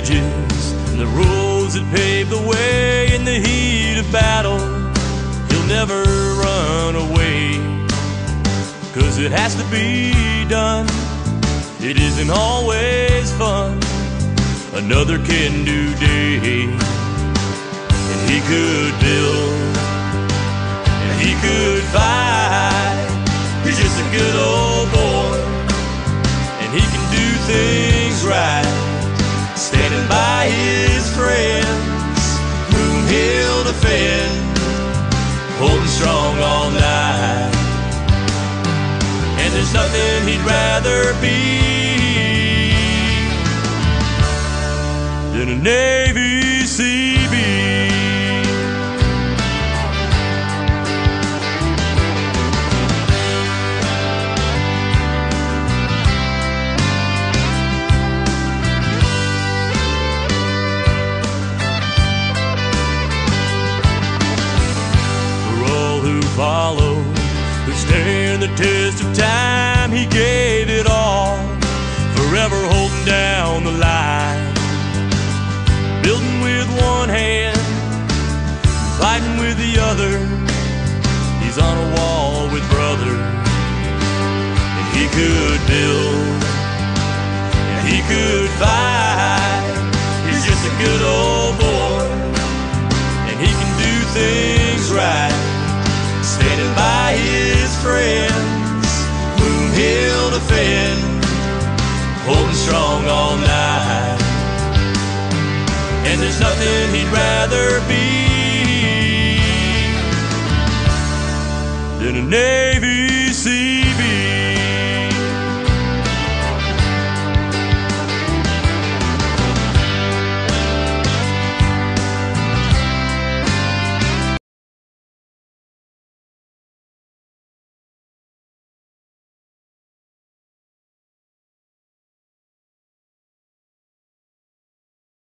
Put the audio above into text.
bridges and the roads that pave the way in the heat of battle. He'll never run away, cause it has to be done. It isn't always fun, another can do day. And he could build, and he could fight. He's just a good old boy, and he can do things by his friends, whom he'll defend, holding strong all night. And there's nothing he'd rather be than a Navy Seabee. Follow, who stand the test of time, he gave it all, forever holding down the line. Building with one hand, fighting with the other. He's on a wall with brothers, and he could build, and he could fight. All night. And there's nothing he'd rather be than a Navy Seabee.